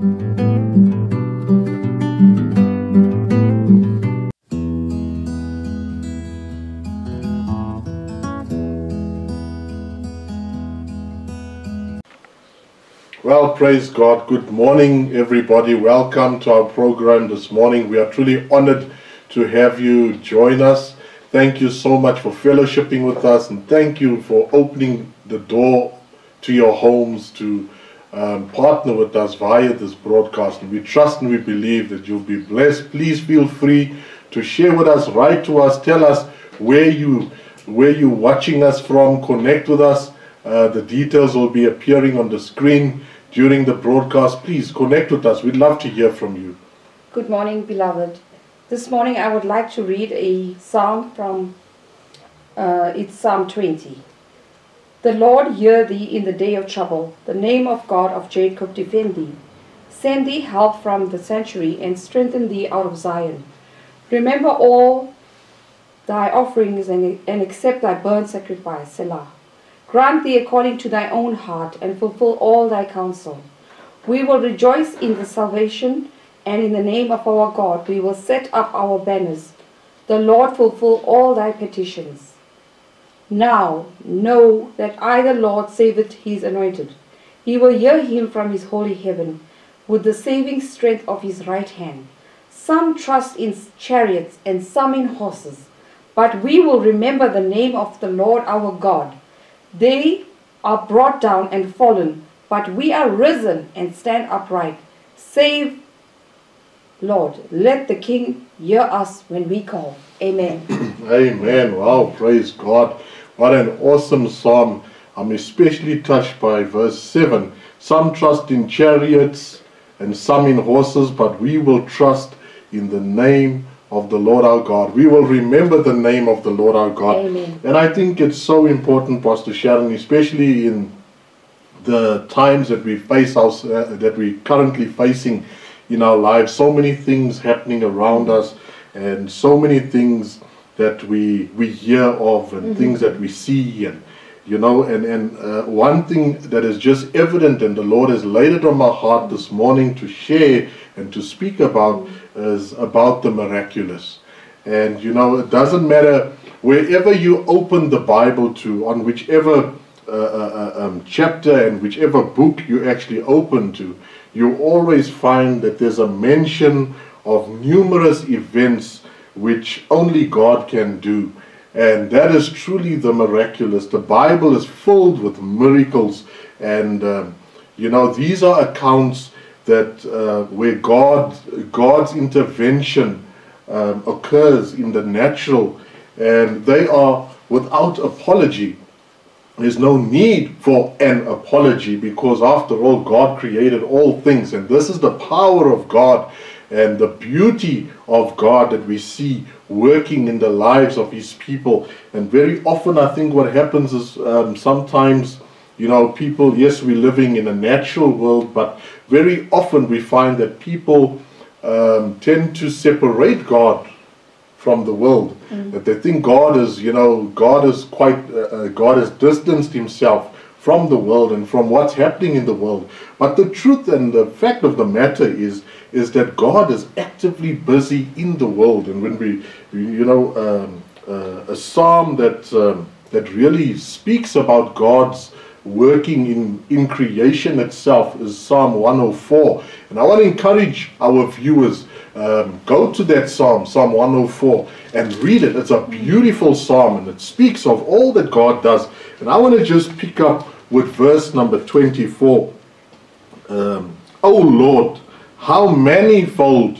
Well, praise God. Good morning, everybody. Welcome to our program this morning. We are truly honored to have you join us. Thank you so much for fellowshipping with us, and thank you for opening the door to your homes to um, partner with us via this broadcast. And we trust and we believe that you'll be blessed. Please feel free to share with us, write to us, tell us where you where you're watching us from, connect with us. Uh, the details will be appearing on the screen during the broadcast. Please connect with us. We'd love to hear from you. Good morning, beloved. This morning I would like to read a psalm from, uh, it's Psalm 20. The Lord hear thee in the day of trouble. The name of God of Jacob defend thee. Send thee help from the sanctuary and strengthen thee out of Zion. Remember all thy offerings and, and accept thy burnt sacrifice, Selah. Grant thee according to thy own heart, and fulfill all thy counsel. We will rejoice in the salvation, and in the name of our God we will set up our banners. The Lord fulfill all thy petitions. Now know that I, the Lord, saveth his anointed. He will hear him from his holy heaven, with the saving strength of his right hand. Some trust in chariots and some in horses, but we will remember the name of the Lord our God. They are brought down and fallen, but we are risen and stand upright. Save, Lord, let the King hear us when we call. Amen. Amen. Wow, praise God. What an awesome psalm. I'm especially touched by verse 7. Some trust in chariots and some in horses, but we will trust in the name of the Lord our God. We will remember the name of the Lord our God. Amen. And I think it's so important, Pastor Sharon, especially in the times that we face, our, uh, that we're currently facing in our lives. So many things happening around us, and so many things that we we hear of, and things that we see, and you know, and and uh, one thing that is just evident, and the Lord has laid it on my heart this morning to share and to speak about, is about the miraculous. And you know, it doesn't matter wherever you open the Bible to, on whichever uh, uh, uh, um, chapter and whichever book you actually open to, you always find that there's a mention of numerous events which only God can do. And that is truly the miraculous. The Bible is filled with miracles. And, um, you know, these are accounts that uh, where God, God's intervention um, occurs in the natural. And they are without apology. There's no need for an apology because, after all, God created all things, and this is the power of God and the beauty of God that we see working in the lives of His people. And very often, I think what happens is um, sometimes, you know, people, yes, we're living in a natural world, but very often we find that people um, tend to separate God from the world. That they think God is, you know, God is quite, uh, uh, God has distanced himself from the world and from what's happening in the world. But the truth and the fact of the matter is, is that God is actively busy in the world. And when we, you know, um, uh, a psalm that um, that really speaks about God's working in, in creation itself is Psalm 104. And I want to encourage our viewers, um, go to that Psalm, Psalm 104, and read it. It's a beautiful Psalm and it speaks of all that God does. And I want to just pick up with verse number 24. Um, oh Lord, how manifold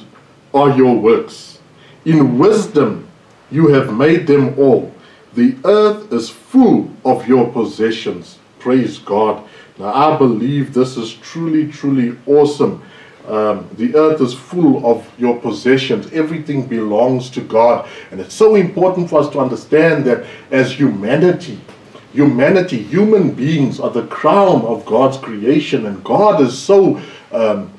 are your works! In wisdom you have made them all. The earth is full of your possessions. Praise God. Now, I believe this is truly, truly awesome. Um, the earth is full of your possessions. Everything belongs to God. And it's so important for us to understand that as humanity, humanity, human beings are the crown of God's creation. And God is so, um,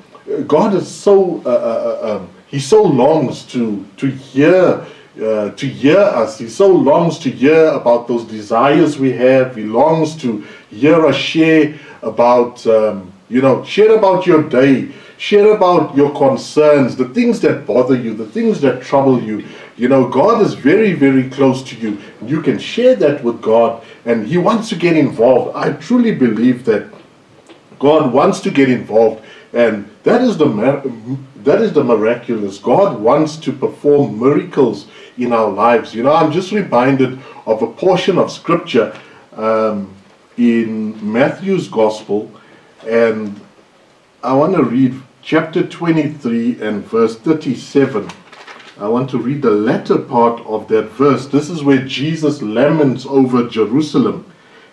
God is so, uh, uh, uh, um, He so longs to, to hear uh, to hear us. He so longs to hear about those desires we have. He longs to hear us share about, um, you know, share about your day. Share about your concerns, the things that bother you, the things that trouble you. You know, God is very, very close to you. You can share that with God, and He wants to get involved. I truly believe that God wants to get involved, and that is the that is the miraculous. God wants to perform miracles in our lives. You know, I'm just reminded of a portion of scripture um, in Matthew's Gospel, and I want to read chapter 23 and verse 37. I want to read the latter part of that verse. This is where Jesus laments over Jerusalem.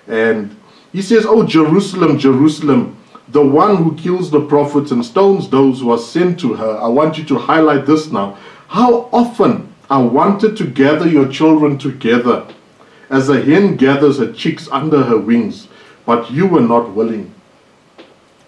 And he says, Oh, Jerusalem, Jerusalem, the one who kills the prophets and stones those who are sent to her. I want you to highlight this now. How often I wanted to gather your children together as a hen gathers her chicks under her wings, but you were not willing.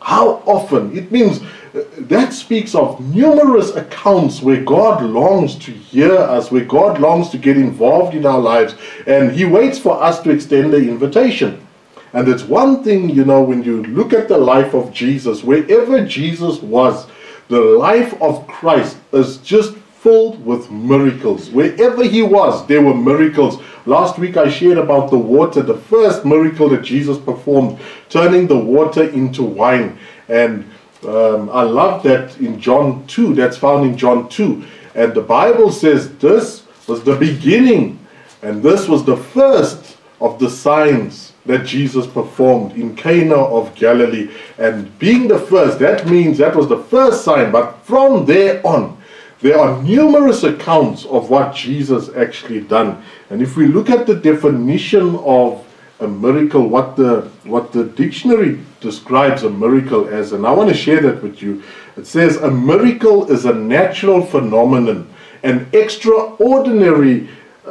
How often? It means that speaks of numerous accounts where God longs to hear us, where God longs to get involved in our lives, and He waits for us to extend the invitation. And it's one thing, you know, when you look at the life of Jesus, wherever Jesus was, the life of Christ is just filled with miracles. Wherever he was, there were miracles. Last week I shared about the water, the first miracle that Jesus performed, turning the water into wine. And um, I love that in John 2, that's found in John 2. And the Bible says this was the beginning, and this was the first of the signs that Jesus performed in Cana of Galilee. And being the first, that means that was the first sign. But from there on, there are numerous accounts of what Jesus actually done. And if we look at the definition of a miracle, what the what the dictionary describes a miracle as, and I want to share that with you. It says a miracle is a natural phenomenon, an extraordinary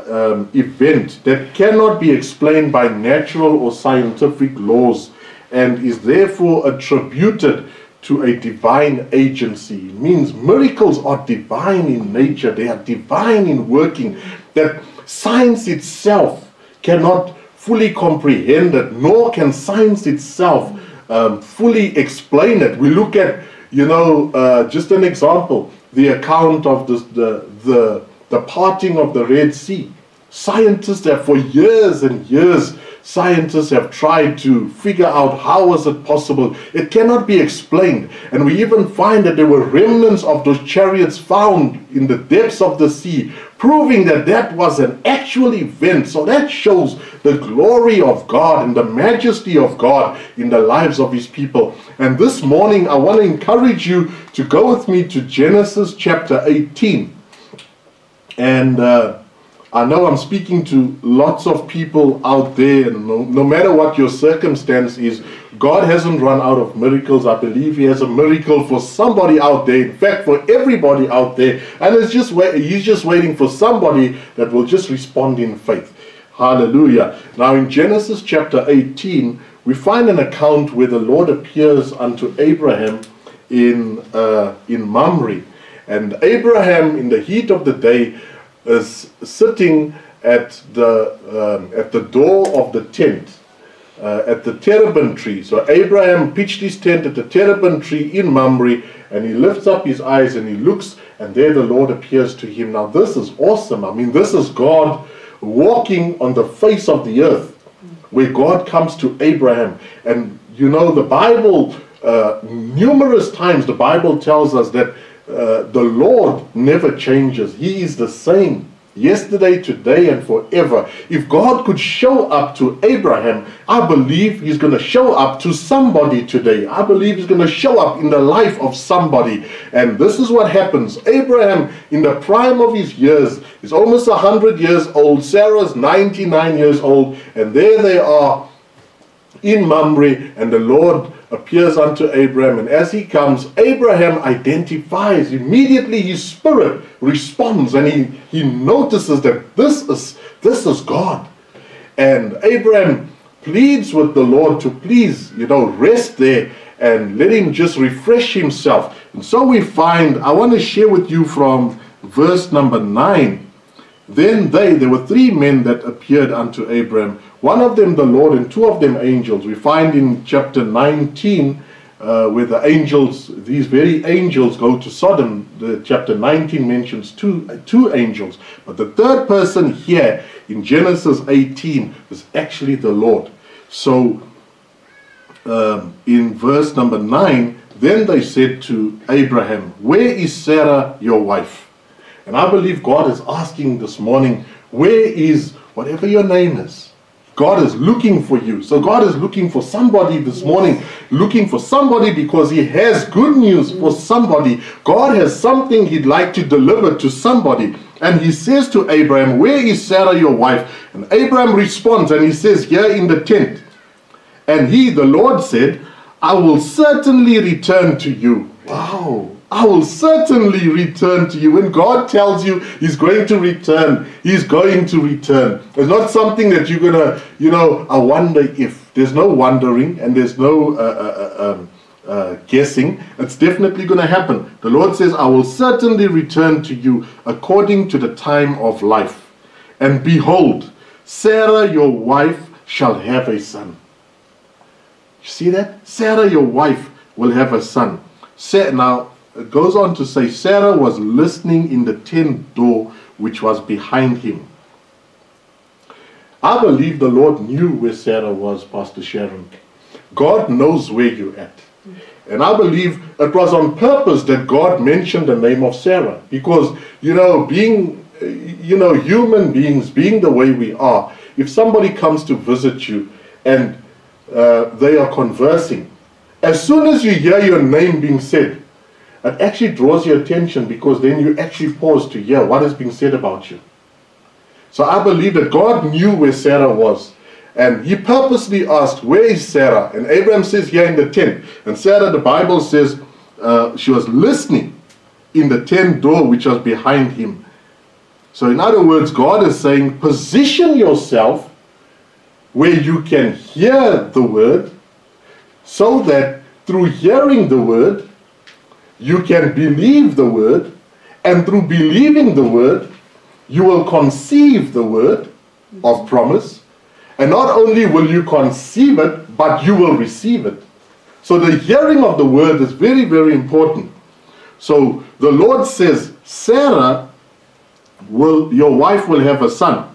um, event that cannot be explained by natural or scientific laws and is therefore attributed to a divine agency. It means miracles are divine in nature, they are divine in working, that science itself cannot fully comprehend it, nor can science itself um, fully explain it. We look at, you know, uh, just an example, the account of the, the, the the parting of the Red Sea. Scientists have for years and years, scientists have tried to figure out how was it possible. It cannot be explained. And we even find that there were remnants of those chariots found in the depths of the sea, proving that that was an actual event. So that shows the glory of God and the majesty of God in the lives of his people. And this morning, I want to encourage you to go with me to Genesis chapter 18. And uh, I know I'm speaking to lots of people out there, no, no matter what your circumstance is, God hasn't run out of miracles. I believe He has a miracle for somebody out there. In fact, for everybody out there. And it's just He's just waiting for somebody that will just respond in faith. Hallelujah. Now, in Genesis chapter 18, we find an account where the Lord appears unto Abraham in, uh, in Mamre. And Abraham, in the heat of the day, is sitting at the, um, at the door of the tent, uh, at the terebinth tree. So Abraham pitched his tent at the terebinth tree in Mamre, and he lifts up his eyes and he looks, and there the Lord appears to him. Now, this is awesome. I mean, this is God walking on the face of the earth, where God comes to Abraham. And you know, the Bible, uh, numerous times, the Bible tells us that uh, the Lord never changes. He is the same yesterday, today, and forever. If God could show up to Abraham, I believe He's going to show up to somebody today. I believe He's going to show up in the life of somebody. And this is what happens. Abraham, in the prime of his years, is almost 100 years old. Sarah's 99 years old. And there they are in Mamre, and the Lord appears unto Abraham, and as he comes, Abraham identifies immediately his spirit responds, and he, he notices that this is this is God. And Abraham pleads with the Lord to please, you know, rest there and let him just refresh himself. And so we find, I want to share with you from verse number 9. Then they, there were three men that appeared unto Abraham one of them the Lord and two of them angels. We find in chapter 19 uh, where the angels, these very angels, go to Sodom. The chapter 19 mentions two, uh, two angels. But the third person here in Genesis 18 is actually the Lord. So um, in verse number 9, then they said to Abraham, Where is Sarah, your wife? And I believe God is asking this morning, Where is whatever your name is? God is looking for you. So God is looking for somebody this morning, looking for somebody because He has good news for somebody. God has something He'd like to deliver to somebody. And He says to Abraham, Where is Sarah, your wife? And Abraham responds and he says, Here in the tent. And he, the Lord, said, I will certainly return to you. Wow. I will certainly return to you. When God tells you He's going to return, He's going to return. It's not something that you're going to, you know, I wonder if. There's no wondering and there's no uh, uh, uh, um, uh, guessing. It's definitely going to happen. The Lord says, I will certainly return to you according to the time of life. And behold, Sarah, your wife, shall have a son. You see that? Sarah, your wife, will have a son. Now, it goes on to say Sarah was listening in the tent door which was behind him. I believe the Lord knew where Sarah was, Pastor Sharon. God knows where you're at. And I believe it was on purpose that God mentioned the name of Sarah. Because, you know, being, you know, human beings, being the way we are, if somebody comes to visit you and uh, they are conversing, as soon as you hear your name being said, it actually draws your attention because then you actually pause to hear what is being said about you. So I believe that God knew where Sarah was. And he purposely asked, Where is Sarah? And Abraham says, Here in the tent. And Sarah, the Bible says, uh, she was listening in the tent door which was behind him. So, in other words, God is saying, Position yourself where you can hear the word so that through hearing the word, you can believe the word, and through believing the word, you will conceive the word of promise. And not only will you conceive it, but you will receive it. So the hearing of the word is very, very important. So the Lord says, Sarah will, your wife will have a son.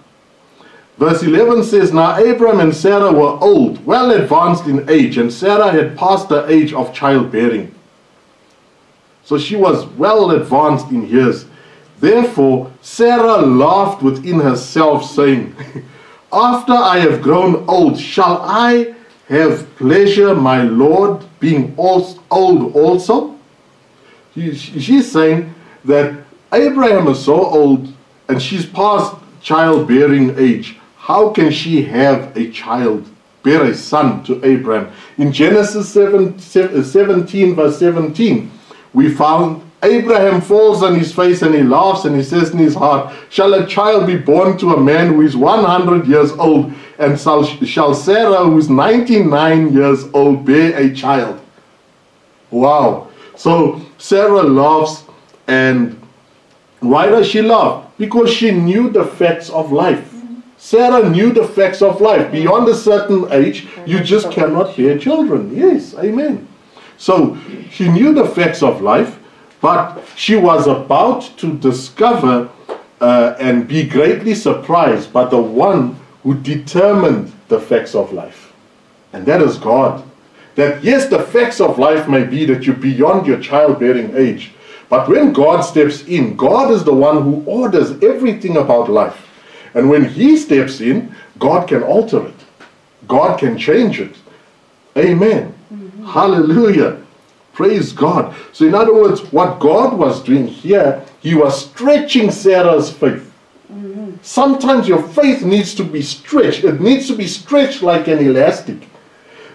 Verse 11 says, Now Abram and Sarah were old, well advanced in age, and Sarah had passed the age of childbearing. So she was well advanced in years. Therefore, Sarah laughed within herself, saying, After I have grown old, shall I have pleasure, my Lord, being old also? She's saying that Abraham is so old and she's past childbearing age. How can she have a child, bear a son to Abraham? In Genesis 7, 17, verse 17, we found Abraham falls on his face and he laughs and he says in his heart, Shall a child be born to a man who is 100 years old? And shall, Sarah, who is 99 years old, bear a child? Wow. So Sarah laughs and why does she laugh? Because she knew the facts of life. Sarah knew the facts of life. Beyond a certain age, you just cannot bear children. Yes, amen. So she knew the facts of life, but she was about to discover uh, and be greatly surprised by the one who determined the facts of life. And that is God. That yes, the facts of life may be that you're beyond your childbearing age. But when God steps in, God is the one who orders everything about life. And when He steps in, God can alter it, God can change it. Amen. Hallelujah. Praise God. So, in other words, what God was doing here, He was stretching Sarah's faith. Sometimes your faith needs to be stretched. It needs to be stretched like an elastic.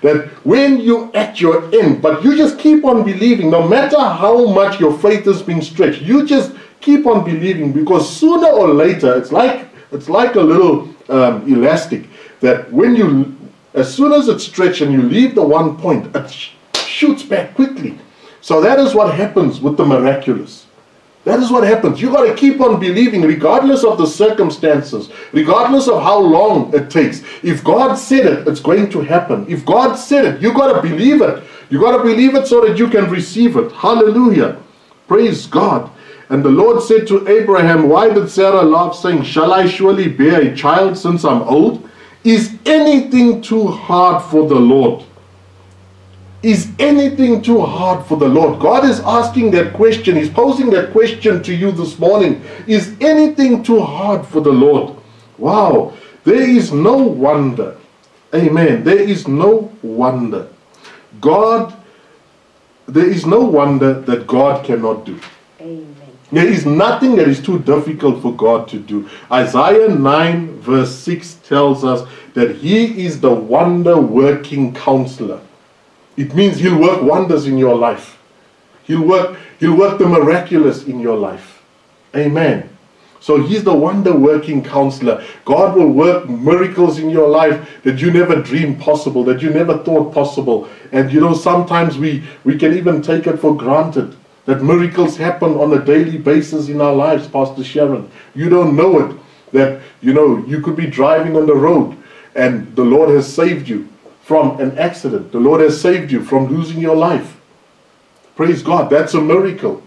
That when you're at your end, but you just keep on believing, no matter how much your faith is being stretched, you just keep on believing because sooner or later, it's like it's like a little um, elastic that when you as soon as it's stretched and you leave the one point, it shoots back quickly. So that is what happens with the miraculous. That is what happens. You got to keep on believing, regardless of the circumstances, regardless of how long it takes. If God said it, it's going to happen. If God said it, you got to believe it. You got to believe it so that you can receive it. Hallelujah. Praise God. And the Lord said to Abraham, Why did Sarah laugh, saying, Shall I surely bear a child since I'm old? Is anything too hard for the Lord? Is anything too hard for the Lord? God is asking that question. He's posing that question to you this morning. Is anything too hard for the Lord? Wow. There is no wonder. Amen. There is no wonder. God, there is no wonder that God cannot do. There is nothing that is too difficult for God to do. Isaiah 9, verse 6 tells us that He is the wonder working counselor. It means He'll work wonders in your life. He'll work, he'll work the miraculous in your life. Amen. So He's the wonder working counselor. God will work miracles in your life that you never dreamed possible, that you never thought possible. And you know, sometimes we, we can even take it for granted that miracles happen on a daily basis in our lives, Pastor Sharon. You don't know it. That, you know, you could be driving on the road and the Lord has saved you from an accident. The Lord has saved you from losing your life. Praise God. That's a miracle.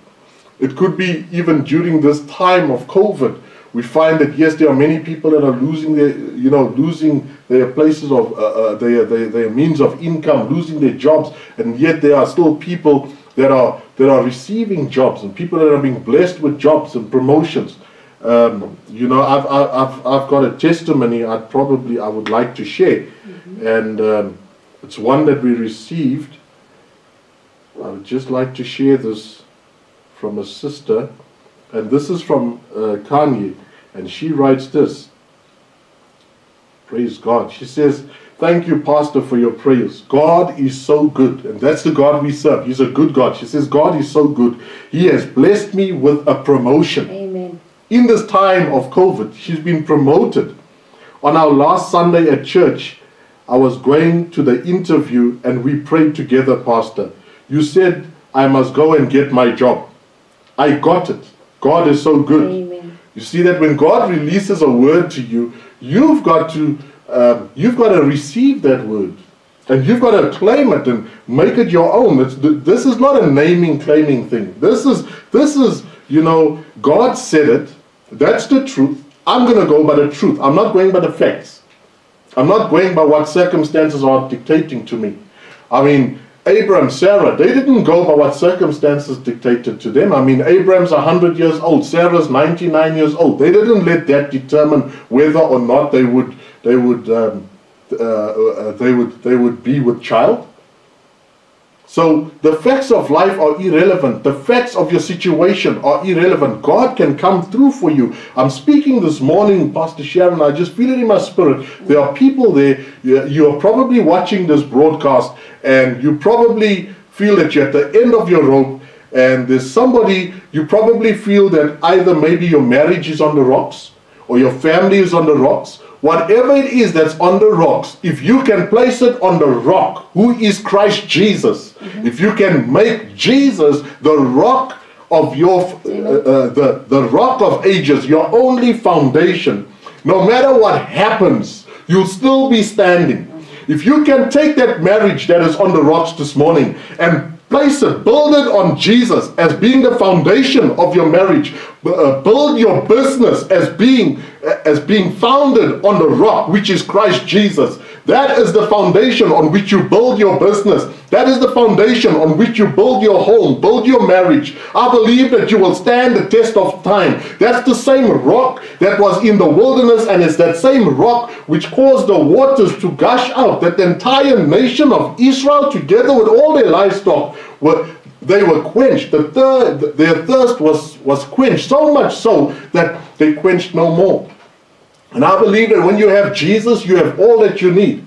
It could be even during this time of COVID. We find that yes, there are many people that are losing their, you know, losing their places of uh, uh, their, their their means of income, losing their jobs, and yet there are still people that are that are receiving jobs and people that are being blessed with jobs and promotions. Um, you know, I've, I've, I've got a testimony I'd probably I would like to share, and um, it's one that we received. I would just like to share this from a sister, and this is from uh, Kanye, and she writes this. Praise God. She says, Thank you, Pastor, for your prayers. God is so good. And that's the God we serve. He's a good God. She says, God is so good. He has blessed me with a promotion. Amen. In this time of COVID, she's been promoted. On our last Sunday at church, I was going to the interview and we prayed together, Pastor. You said, I must go and get my job. I got it. God is so good. Amen. You see that when God releases a word to you, you've got to um, you've got to receive that word, and you've got to claim it and make it your own. It's, this is not a naming claiming thing. This is this is you know God said it. That's the truth. I'm going to go by the truth. I'm not going by the facts. I'm not going by what circumstances are dictating to me. I mean, Abraham, Sarah, they didn't go by what circumstances dictated to them. I mean, Abraham's 100 years old, Sarah's 99 years old. They didn't let that determine whether or not they would they would um, uh, uh, they would they would be with child. So the facts of life are irrelevant. The facts of your situation are irrelevant. God can come through for you. I'm speaking this morning, Pastor Sharon. I just feel it in my spirit. There are people there. You you are probably watching this broadcast, and you probably feel that you're at the end of your rope, and there's somebody you probably feel that either maybe your marriage is on the rocks, or your family is on the rocks, whatever it is that's on the rocks, if you can place it on the rock, who is Christ Jesus, if you can make Jesus the rock of your, uh, uh, the, the rock of ages, your only foundation, no matter what happens, you'll still be standing. If you can take that marriage that is on the rocks this morning and place it, build it on Jesus as being the foundation of your marriage, uh, build your business as being as being founded on the rock, which is Christ Jesus. That is the foundation on which you build your business. That is the foundation on which you build your home, build your marriage. I believe that you will stand the test of time. That's the same rock that was in the wilderness, and it's that same rock which caused the waters to gush out. That the entire nation of Israel, together with all their livestock, were they were quenched. The third, their thirst was, was quenched, so much so that they quenched no more. And I believe that when you have Jesus, you have all that you need.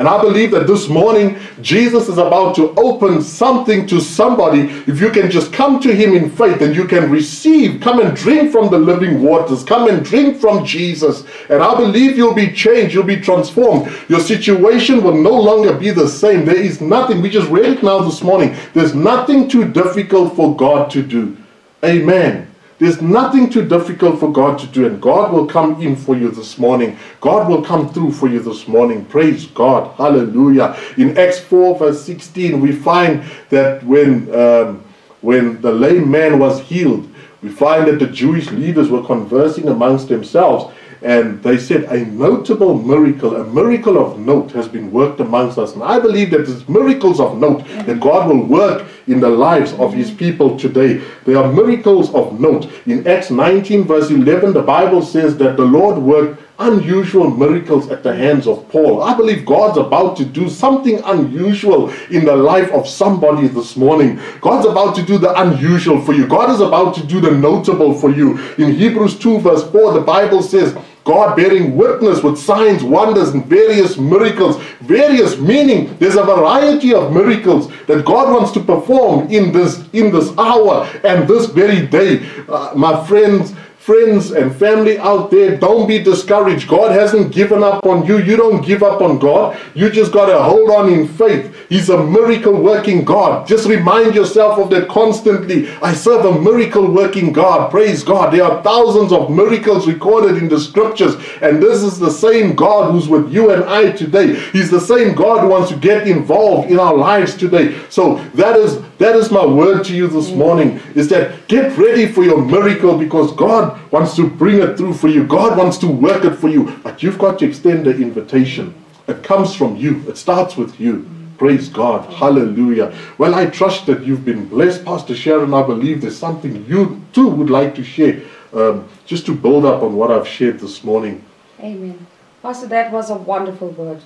And I believe that this morning, Jesus is about to open something to somebody. If you can just come to Him in faith and you can receive, come and drink from the living waters, come and drink from Jesus. And I believe you'll be changed, you'll be transformed. Your situation will no longer be the same. There is nothing, we just read it now this morning. There's nothing too difficult for God to do. Amen. There's nothing too difficult for God to do, and God will come in for you this morning. God will come through for you this morning. Praise God. Hallelujah. In Acts 4, verse 16, we find that when, um, when the lame man was healed, we find that the Jewish leaders were conversing amongst themselves and they said a notable miracle, a miracle of note has been worked amongst us. And I believe that there's miracles of note that God will work in the lives of his people today. There are miracles of note. In Acts 19, verse 11, the Bible says that the Lord worked unusual miracles at the hands of Paul. I believe God's about to do something unusual in the life of somebody this morning. God's about to do the unusual for you. God is about to do the notable for you. In Hebrews 2, verse 4, the Bible says, God bearing witness with signs, wonders, and various miracles. Various meaning there's a variety of miracles that God wants to perform in this in this hour and this very day. Uh, my friends, friends and family out there, don't be discouraged. God hasn't given up on you. You don't give up on God. You just got to hold on in faith. He's a miracle working God. Just remind yourself of that constantly. I serve a miracle working God. Praise God. There are thousands of miracles recorded in the scriptures, and this is the same God who's with you and I today. He's the same God who wants to get involved in our lives today. So that is that is my word to you this morning is that get ready for your miracle because God wants to bring it through for you. God wants to work it for you. But you've got to extend the invitation. It comes from you. It starts with you. Praise God. Hallelujah. Well, I trust that you've been blessed, Pastor Sharon. I believe there's something you too would like to share um, just to build up on what I've shared this morning. Amen. Pastor, that was a wonderful word.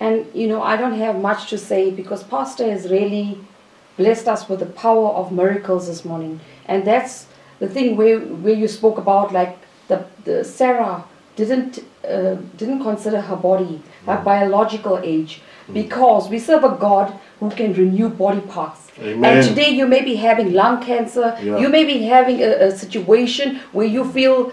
And you know, I don't have much to say because Pastor has really blessed us with the power of miracles this morning. And that's the thing where, where you spoke about like the, the Sarah didn't uh, didn't consider her body her Mm. biological age because we serve a God who can renew body parts. Amen. And today you may be having lung cancer, Yeah. you may be having a, a situation where you feel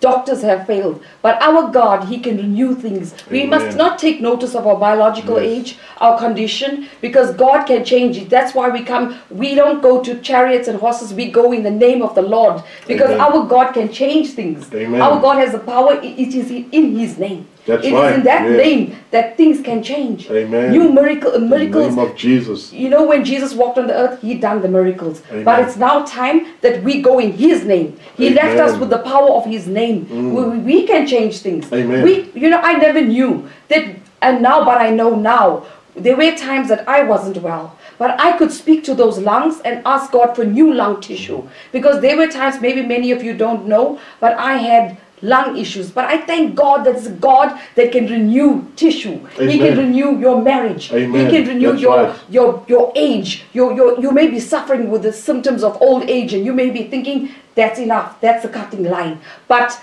doctors have failed. But our God, He can renew things. We must not take notice of our biological Yes. age, our condition, because God can change it. That's why we come, we don't go to chariots and horses, we go in the name of the Lord. Because Amen. our God can change things. Amen. Our God has the power, it is in His name. That's It is right, in that yes. name that things can change. Amen. New miracle, In the miracles name of Jesus. you know, when Jesus walked on the earth, he done the miracles. Amen. But it's now time that we go in his name. He left us with the power of his name. Mm. We, we can change things. Amen. We, you know, I never knew that, and now, but I know now. There were times that I wasn't well. But I could speak to those lungs and ask God for new lung tissue. Mm. Because there were times, maybe many of you don't know, but I had lung issues. But I thank God that it's God that can renew tissue. He can renew your marriage. Amen. He can renew That's your right. your your age your, your you may be suffering with the symptoms of old age and you may be thinking that's enough that's the cutting line but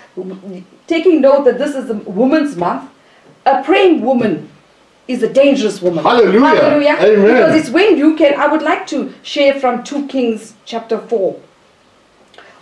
taking note that this is the woman's month a praying woman is a dangerous woman Hallelujah. Hallelujah. Amen. because it's when you can i would like to share from 2 kings chapter 4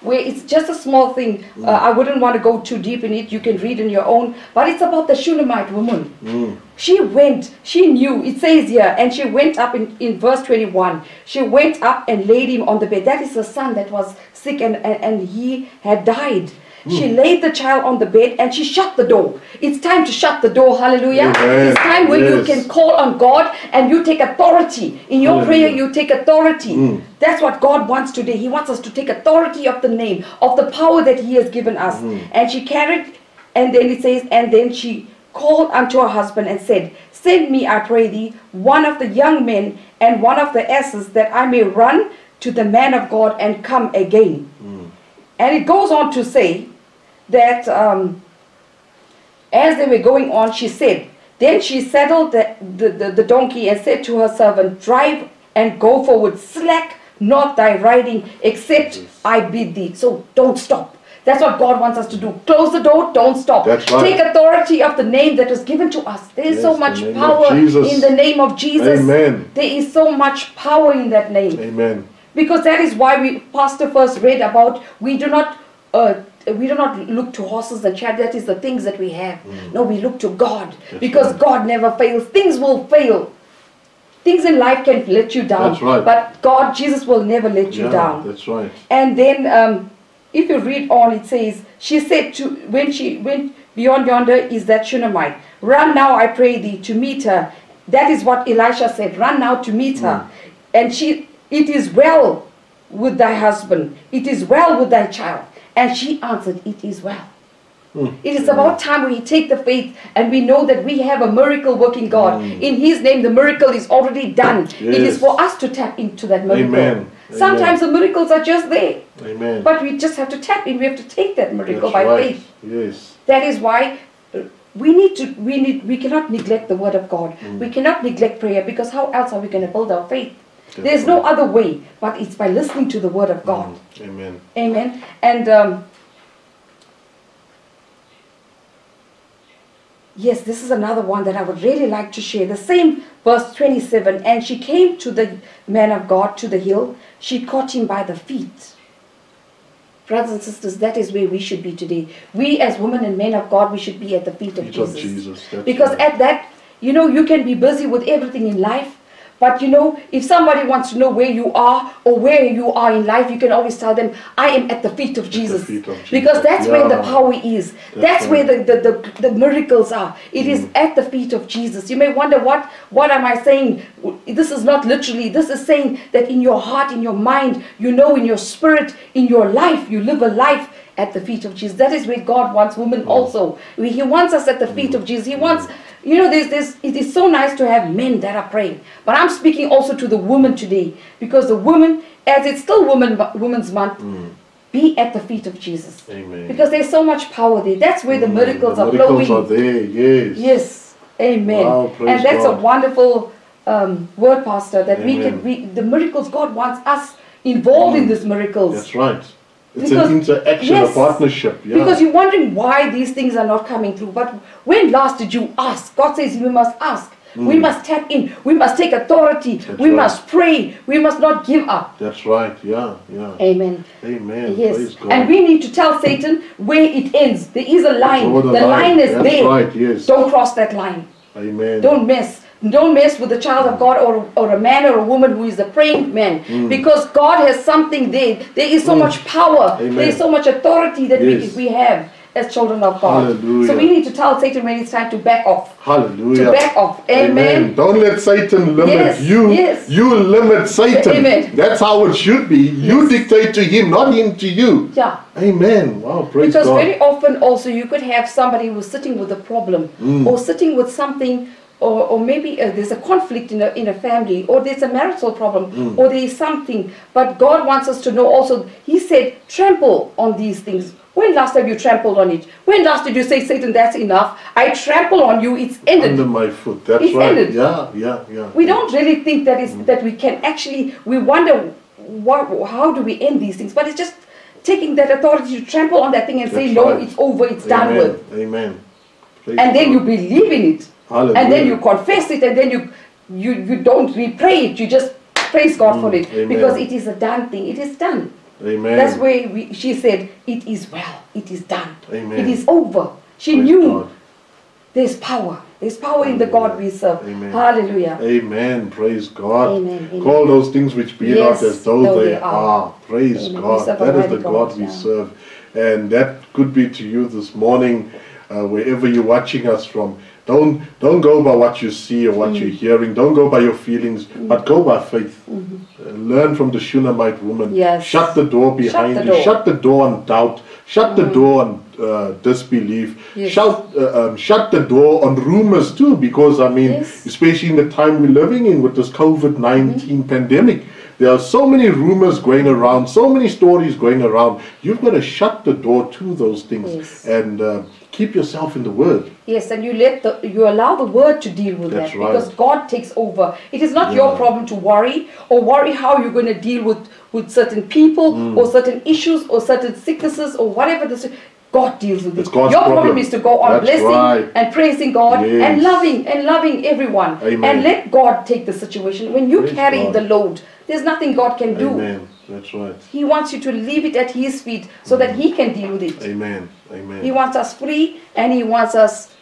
where it's just a small thing. Mm. Uh, I wouldn't want to go too deep in it. You can read in your own. But it's about the Shunammite woman. Mm. She went, she knew, it says here, and she went up in, in verse 21. She went up and laid him on the bed. That is her son that was sick and, and, and he had died. She laid the child on the bed and she shut the door. It's time to shut the door. Hallelujah. Amen. It's time when you can call on God and you take authority. In your prayer, you take authority. Mm. That's what God wants today. He wants us to take authority of the name, of the power that He has given us. Mm. And she carried, and then it says, and then she called unto her husband and said, Send me, I pray thee, one of the young men and one of the asses, that I may run to the man of God and come again. And it goes on to say that um, as they were going on, she said, Then she saddled the, the, the, the donkey and said to her servant, Drive and go forward, slack not thy riding, except I bid thee. So don't stop. That's what God wants us to do. Close the door, don't stop. Right. Take authority of the name that was given to us. There is Yes, so much power in the name of Jesus. Amen. There is so much power in that name. Amen. Because that is why we, Pastor first read about, we do not, uh, we do not look to horses and chariots. That is the things that we have. No, we look to God Mm. That's because right. God never fails. Things will fail. Things in life can let you down, That's right. but God, Jesus, will never let you Yeah, down. that's right. And then, um, if you read on, it says, she said to when she went beyond yonder is that Shunammite. Run now, I pray thee, to meet her. That is what Elisha said. Run now to meet her. And she, it is well with thy husband. It is well with thy child. And she answered, It is well. It is about time we take the faith and we know that we have a miracle working God. In His name, the miracle is already done. It is for us to tap into that miracle. Amen. Sometimes the miracles are just there. Amen. But we just have to tap in. We have to take that miracle That's by right. faith. Yes. That is why uh, we need to. We need. We cannot neglect the word of God. Mm. We cannot neglect prayer because how else are we going to build our faith? There's no other way, but it's by listening to the word of God. Mm, Amen. Amen. And um, yes, this is another one that I would really like to share. The same verse 27. And she came to the man of God to the hill. She caught him by the feet. Brothers and sisters, that is where we should be today. We, as women and men of God, we should be at the feet of Feet Jesus. of Jesus. Because right. at that, you know, you can be busy with everything in life. But you know, if somebody wants to know where you are or where you are in life, you can always tell them, I am at the feet of Jesus. feet of Jesus. Because that's where the power is. That's, That's where the, the, the, the miracles are. It is mm. at the feet of Jesus. You may wonder, what, what am I saying? This is not literally. This is saying that in your heart, in your mind, you know, in your spirit, in your life, you live a life at the feet of Jesus. That is where God wants women also. He wants us at the feet of Jesus. He wants, you know, there's this. It is so nice to have men that are praying, but I'm speaking also to the woman today because the woman, as it's still Woman Women's Month, be at the feet of Jesus Amen. because there's so much power there. That's where the Mm, miracles the are miracles flowing. are there. Yes. Yes, Amen. Wow, and that's God. a wonderful um, word, Pastor. That we can, we, the miracles God wants us involved in Mm. these miracles. That's right. It's Because- an interaction, yes. a partnership. Yeah. Because you're wondering why these things are not coming through. But when last did you ask? God says we must ask. We must tap in. We must take authority. Mm. That's we right. must pray. We must not give up. That's right. Yeah. Yeah. Amen. Amen. Yes. And we need to tell Satan where it ends. There is a line. The, the line. line is That's there. right, yes. Don't cross that line. Amen. Don't mess. Don't mess with the child of God or, or a man or a woman who is a praying man. Mm. Because God has something there. There is so much power. Amen. There is so much authority that Yes. we, we have as children of God. Hallelujah. So we need to tell Satan when it's time to back off. Hallelujah. To back off. Amen. Don't let Satan limit Yes, you. yes. You limit Satan. Amen. That's how it should be. You dictate to him, not him to you. Yeah. Amen. Wow, praise Because God. very often also you could have somebody who's sitting with a problem Mm. or sitting with something or, or maybe uh, there's a conflict in a, in a family or there's a marital problem Mm. or there is something. But God wants us to know also, He said, trample on these things. When last have you trampled on it? When last did you say, Satan, that's enough? I trample on you, it's ended. Under my foot. That's It's right. ended. Yeah, yeah, yeah. we don't really think that is Mm. that we can actually we wonder what how do we end these things but it's just taking that authority to trample on that thing and say That's no it's over it's done Amen. with Amen. Praise and then God. you believe in it Hallelujah. and then you confess it and then you you you don't repray it you just praise God for Mm, it amen. because it is a done thing it is done Amen. that's where we, she said it is well it is done Amen. it is over she Praise knew God. there's power there's power in the God we serve Amen. hallelujah Amen. Praise God. Amen, amen. Call those things which be Yes, not as though, though they, they are. are. Praise Amen. God. That is the God, God, we serve. And that could be to you this morning, uh, wherever you're watching us from. Don't don't go by what you see or Mm. what you're hearing. Don't go by your feelings, but go by faith. Mm-hmm. Uh, learn from the Shunammite woman. Yes. Shut the door behind the you. door. Mm. Shut the door on doubt. Shut the door on uh, disbelief. Yes. Shut uh, um, shut the door on rumors too, because I mean, Yes. especially in the time we're living in with this COVID 19 pandemic. There are so many rumors going around, so many stories going around. You've got to shut the door to those things Yes. and uh, keep yourself in the Word. Yes, and you let the you allow the word to deal with That's that right. because God takes over. It is not your problem to worry or worry how you're going to deal with with certain people Mm. or certain issues or certain sicknesses or whatever this. God deals with It's it. God's your problem. problem. is to go on That's blessing right. and praising God Yes. and loving and loving everyone Amen. and let God take the situation. When you Praise carry God. the load, there's nothing God can do. Amen. That's right. He wants you to leave it at His feet so that He can deal with it. Amen. Amen. He wants us free and He wants us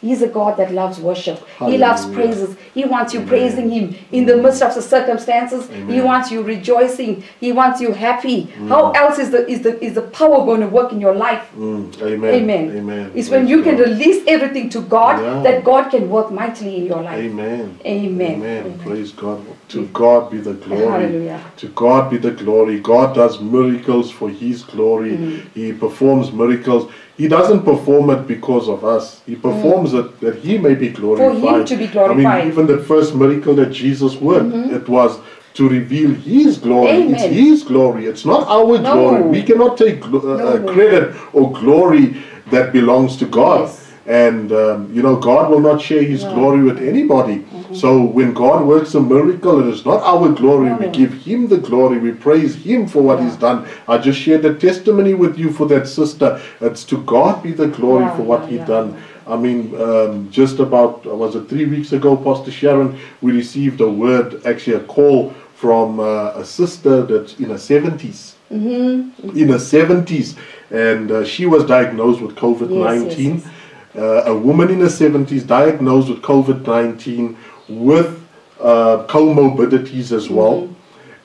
He's a God that loves worship. He loves praises. He wants you Amen. praising Him in the midst of the circumstances. He wants you rejoicing. He wants you happy. How else is the is the is the power going to work in your life? Mm, amen. Amen. Amen. It's when Praise you can God. release everything to God Yeah. that God can work mightily in your life. Amen. Amen. Amen. Amen. Praise God. To God be the glory. Hallelujah. To God be the glory. God does miracles for His glory. Mm. He performs miracles. He doesn't perform it because of us. He performs it that He may be glorified. For him to be I glorified. Mm-hmm. mean, even the first miracle that Jesus worked, it was to reveal His glory. It's His glory. It's not our No. glory. We cannot take uh, No, uh, credit or glory that belongs to God. Yes. And um, you know, God will not share His glory with anybody. So when God works a miracle, it is not our glory. We give Him the glory. We praise Him for what Yeah. He's done. I just shared the testimony with you for that sister. It's to God be the glory for what He done. I mean, um, just about was it three weeks ago, Pastor Sharon, we received a word, actually a call from uh, a sister that's in her 70s. Mm-hmm. In her 70s, and uh, she was diagnosed with COVID 19 Yes, yes, uh, a woman in her 70s diagnosed with COVID 19 with uh, comorbidities as well.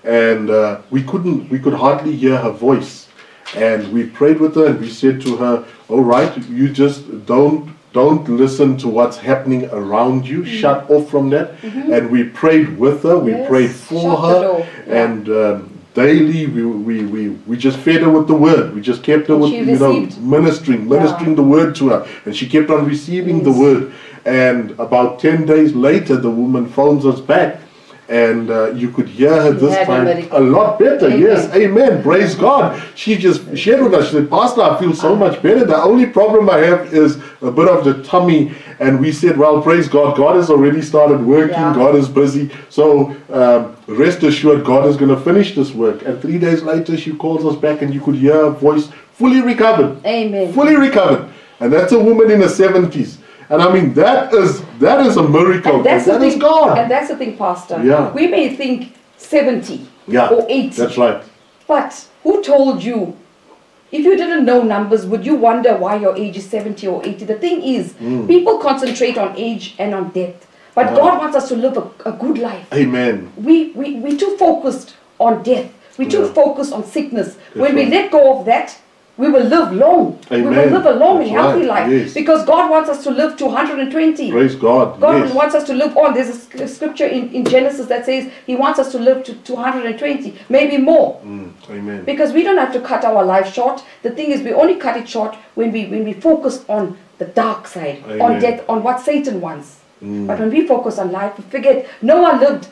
And uh, we couldn't, we could hardly hear her voice. And we prayed with her and we said to her, All right, you just don't. Don't listen to what's happening around you. Shut off from that. And we prayed with her. We Yes, prayed for shut her. Yeah. And um, daily we, we, we, we just fed her with the word. We just kept her with, you know, received. ministering, ministering the word to her, and she kept on receiving the word. And about 10 days later, the woman phones us back, and uh, you could hear her this a time a lot better. Amen. Yes, amen. Praise God. She just shared with us, she said, Pastor, I feel so much better. The only problem I have is a bit of the tummy. And we said, Well, praise God. God has already started working, Yeah. God is busy. So um, rest assured, God is going to finish this work. And three days later, she calls us back, and you could hear her voice fully recovered Amen. fully recovered and that's a woman in her 70s and i mean that is that is a miracle And that's that the is god And that's the thing, Pastor. Yeah. We may think 70 yeah or 80. that's right But who told you? If you didn't know numbers, would you wonder why your age is 70 or 80? The thing is, hmm. people concentrate on age and on death. But Yeah. God wants us to live a, a good life. amen We, we, we're too focused on death. We're too Yeah. focused on sickness. when we let go of that, we will live long. We will live a long and healthy right. life. Yes. Because God wants us to live to 120. praise god God yes wants us to live on. There's a scripture in, in Genesis that says He wants us to live to 220, maybe more. Mm, amen Because we don't have to cut our life short. The thing is, we only cut it short when we when we focus on the dark side, on death, on what Satan wants. Mm. But when we focus on life, we forget Noah lived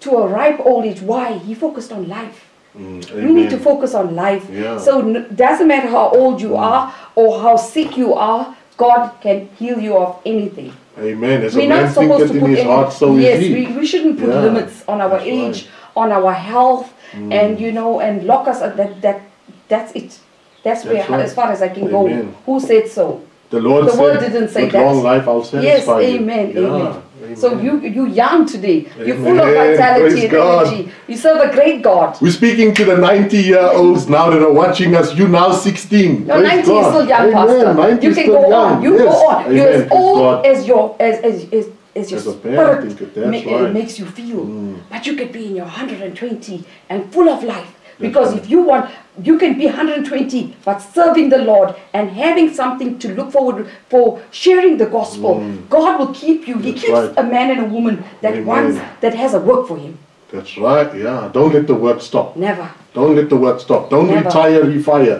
to a ripe old age. Why? He focused on life. Mm, We need to focus on life. Yeah. So n- doesn't matter how old you mm. are or how sick you are, God can heal you of anything. amen as We're not supposed to in put his any, heart so yes, we, we shouldn't put Yeah, limits on our that's age, right. on our health, mm. and you know, and lock us. At that that that's it. That's, where That's right. as far as I can Amen. go. Who said so? the lord The said word didn't say that. long life i'll satisfy Yes, you amen, Yeah, amen. So amen. you you young today. You're full of vitality Praise and God. energy. You serve a great God. we're speaking to the 90 year olds now that are watching us you now 16 You're Praise 90 is still young, amen. Pastor. 90 You can go young. on. You yes. go on. You're as old as your as as as, as your As a parent, spirit that's ma- right. makes you feel. Mm. But you can be in your 120 and full of life. That's Because if you want, you can be 120 but serving the Lord and having something to look forward for sharing the gospel. God will keep you. He Mm. Keeps right. a man and a woman that Amen. wants that has a work for him. that's right yeah don't let the work stop Never. don't let the work stop don't Never. retire refire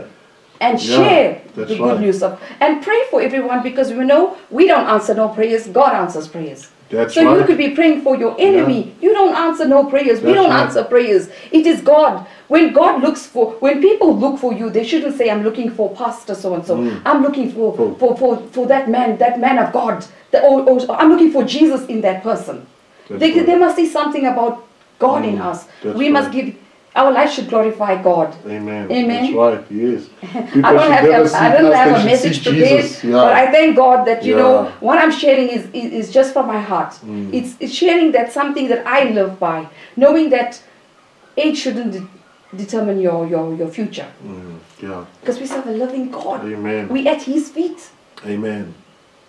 and Yeah, share the good right. news of and pray for everyone because we know we don't answer no prayers god answers prayers That's so you could be praying for your enemy. You don't answer no prayers. We don't right. answer prayers. It is god. When god looks for when people look for you they shouldn't say i'm looking for pastor so and so i'm looking for For- for, for for that man that man of god. The, or, or i'm looking for jesus in that person. That's they, right. they must see something about god in Mm, us. That's we must give our life should glorify god Amen. Amen. That's right. Yes. People I don't have, never a, I don't have a message Jesus. Yeah. but I thank God that you know Yeah. Mm. what I'm sharing is, is, is just from my heart. It's, it's sharing that something that I live by, knowing that age shouldn't de- determine your, your, your future, Mm, yeah. because we serve a loving God. Amen. We at His feet. Amen.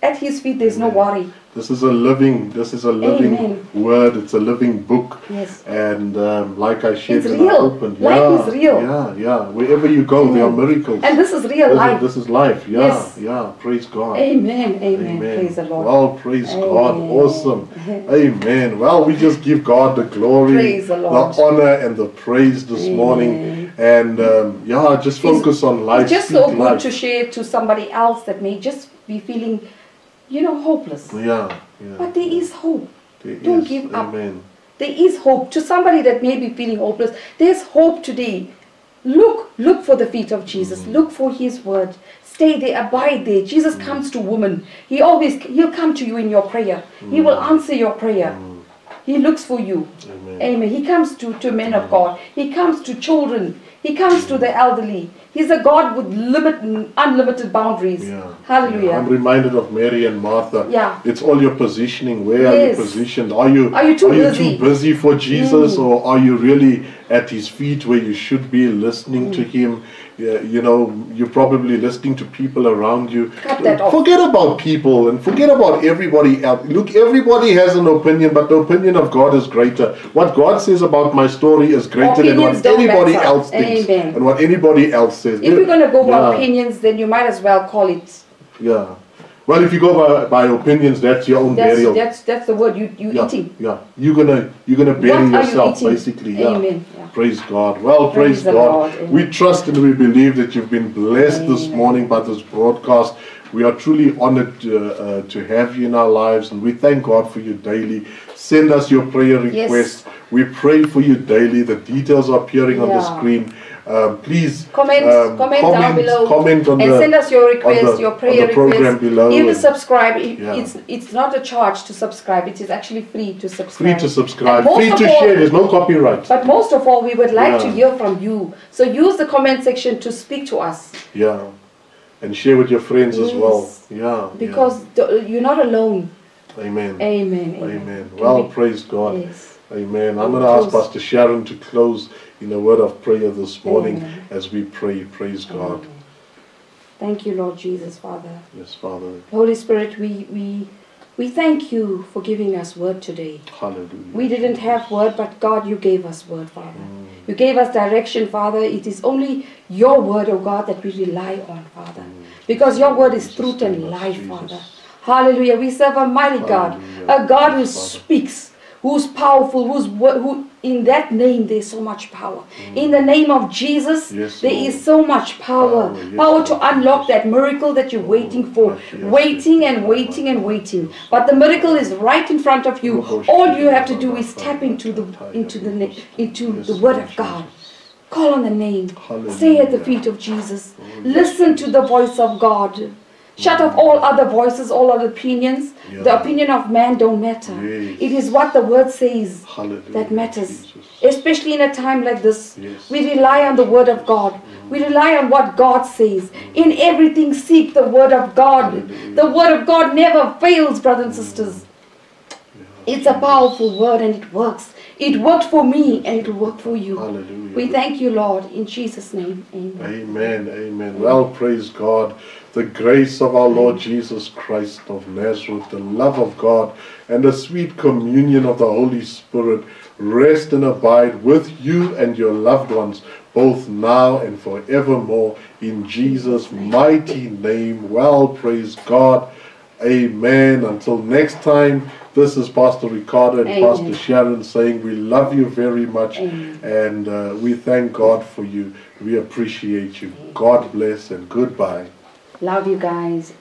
At His feet, there's no worry. This is a living, this is a living Amen. word. It's a living book. Yes. And um, like I shared It's real. our open, Life yeah, is real. Yeah, yeah. Wherever you go, there are miracles. And this is real This is- life. This is life. Yeah, Yes. yeah. Praise God. Amen. Amen. Praise the Lord. Well, praise God. Awesome. Amen. Well, we just give God the glory, Praise the Lord. honor, and the praise this Amen. morning. And um, yeah, just focus on life. It's just so good life. to share to somebody else that may just be feeling, you know, hopeless. Yeah, yeah. But there is hope. There don't is. give up. Amen. There is hope. To somebody that may be feeling hopeless, there's hope today. Look, look for the feet of Jesus. Mm-hmm. Look for his word. Stay there, abide there. Jesus Mm. comes to woman. He always he'll come to you in your prayer. He will Mm. answer your prayer. He looks for you. Amen. Amen. He comes to, to men of God. He comes to children. He comes to the elderly. He's a God with limit, unlimited boundaries. Yeah. Hallelujah. I'm reminded of Mary and Martha. Yeah. It's all your positioning. Where are you positioned? Are you Are you too busy? too busy for Jesus Mm. or are you really at his feet where you should be listening Mm. to him? Yeah, you know, you're probably listening to people around you. Cut that off. Forget about people and forget about everybody else. Look, everybody has an opinion, but the opinion of God is greater. What God says about my story is greater than what anybody matter. else thinks Amen. and what anybody else says. If you're going to go by Yeah. opinions, then you might as well call it. Yeah. Well, if you go by, by opinions, that's your own That's burial. that's that's the word you you yeah, eating. yeah. You're gonna you're gonna bury What are you yourself basically. Yeah. Amen. Yeah. Praise God. Well, praise, Praise God. Lord. We trust and we believe that you've been blessed this morning by this broadcast. We are truly honored to, uh, to have you in our lives, and we thank God for you daily. Send us your prayer Yes. requests. We pray for you daily. The details are appearing on the screen. Um, please Comment, um, comment, down below, Comment on and the send us your request, the- your prayer program request. below Even subscribe. It- Yeah. It's it's not a charge to subscribe. It is actually free to subscribe. free to subscribe, free to all- share. There's no copyright. But most of all, we would like to hear from you. So use the comment section to speak to us Yeah, and share with your friends as well. Yeah, because the, you're not alone. yeah. amen. Amen. Amen. Well, we- praise God. Yes. Amen. I'm going to ask Pastor Sharon to close in a word of prayer this morning Amen. as we pray. Praise God. Thank you, Lord Jesus, Father. Yes, Father. Holy Spirit, we, we, we thank you for giving us word today. Hallelujah. We didn't have word, but God, you gave us word, Father. Mm. You gave us direction, Father. It is only your word, oh God, that we rely on, Father. Because your word is Jesus, truth and life, Jesus. Father. Hallelujah. We serve a mighty God, a God who Father. speaks, who's powerful, who's who in that name there's so much power. In the name of Jesus, Mm. Yes, there Lord. is so much power. Power, yes, Power to unlock Jesus. that miracle that you're waiting for. yes, yes, Waiting yes. and waiting and waiting. But the miracle is right in front of you. All you have to do is tap into the into the into Yes, the word of God. Call on the name. Hallelujah. Stay at the feet of Jesus. Oh, Listen to the voice of God. Shut off all other voices, all other opinions. The opinion of man don't matter. Yes. It is what the word says Hallelujah. that matters. Jesus. Especially in a time like this. Yes. We rely on the word of God. We mm. rely on what God says. In everything, seek the word of God. Hallelujah. The word of God never fails, brothers and mm. sisters. Yeah, It's a powerful word and it works. It worked for me and it will work for you. Hallelujah. We thank you, Lord, in Jesus' name. Amen. Amen, amen. Well, praise God. The grace of our Lord Jesus Christ of Nazareth, the love of God, and the sweet communion of the Holy Spirit rest and abide with you and your loved ones, both now and forevermore. In Jesus' mighty name. Well, praise God. Amen. Until next time, this is Pastor Ricardo and Amen. Pastor Sharon saying we love you very much Amen. and uh, we thank God for you. We appreciate you. God bless and goodbye. Love you guys.